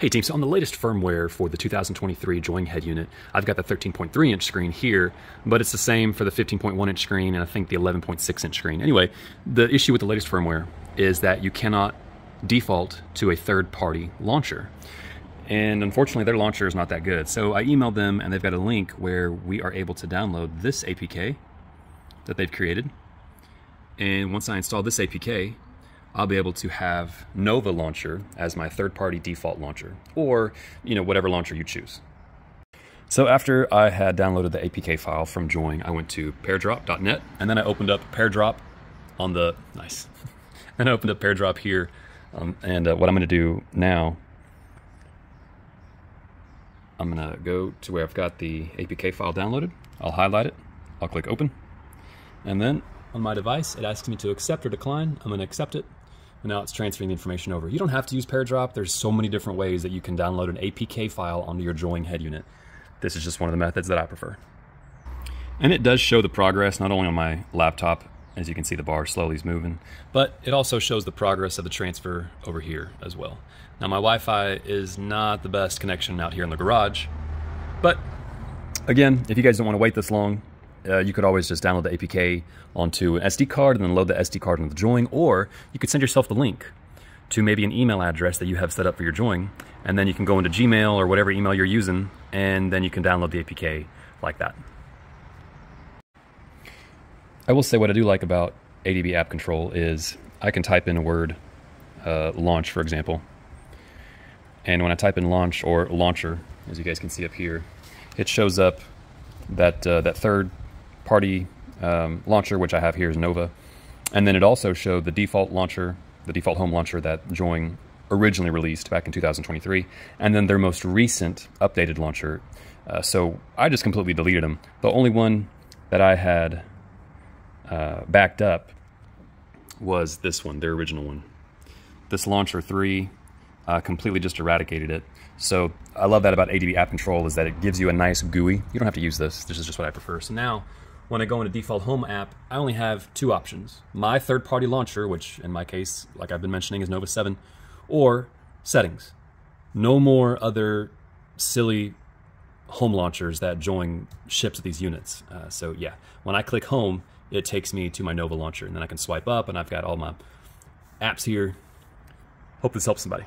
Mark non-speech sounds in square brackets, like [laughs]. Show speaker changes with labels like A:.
A: Hey team, so on the latest firmware for the 2023 Joying head unit, I've got the 13.3 inch screen here, but it's the same for the 15.1 inch screen and I think the 11.6 inch screen. Anyway, the issue with the latest firmware is that you cannot default to a third party launcher. And unfortunately their launcher is not that good. So I emailed them and they've got a link where we are able to download this APK that they've created. And once I install this APK, I'll be able to have Nova Launcher as my third-party default launcher, or you know whatever launcher you choose. So after I had downloaded the APK file from Joying, I went to pairdrop.net, and then I opened up Pairdrop on the nice. [laughs] and I opened up Pairdrop here, um, and uh, what I'm going to do now, I'm going to go to where I've got the APK file downloaded. I'll highlight it. I'll click Open, and then on my device, it asks me to accept or decline. I'm going to accept it and now it's transferring the information over. You don't have to use Pairdrop. There's so many different ways that you can download an APK file onto your Joying head unit. This is just one of the methods that I prefer. And it does show the progress, not only on my laptop, as you can see the bar slowly is moving, but it also shows the progress of the transfer over here as well. Now my Wi-Fi is not the best connection out here in the garage, but again, if you guys don't want to wait this long, uh, you could always just download the APK onto an SD card and then load the SD card into the Joying, or you could send yourself the link to maybe an email address that you have set up for your Joying, and then you can go into Gmail or whatever email you're using, and then you can download the APK like that. I will say what I do like about ADB App Control is I can type in a word, uh, launch for example, and when I type in launch or launcher, as you guys can see up here, it shows up that uh, that third party um, launcher, which I have here is Nova. And then it also showed the default launcher, the default home launcher that Joying originally released back in 2023, and then their most recent updated launcher. Uh, so I just completely deleted them. The only one that I had uh, backed up was this one, their original one. This launcher 3 uh, completely just eradicated it. So I love that about ADB App Control is that it gives you a nice GUI. You don't have to use this. This is just what I prefer. So now when I go into default home app, I only have two options. My third-party launcher, which in my case, like I've been mentioning, is Nova 7, or settings. No more other silly home launchers that Joying ships with these units. Uh, so yeah, when I click home, it takes me to my Nova launcher, and then I can swipe up, and I've got all my apps here. Hope this helps somebody.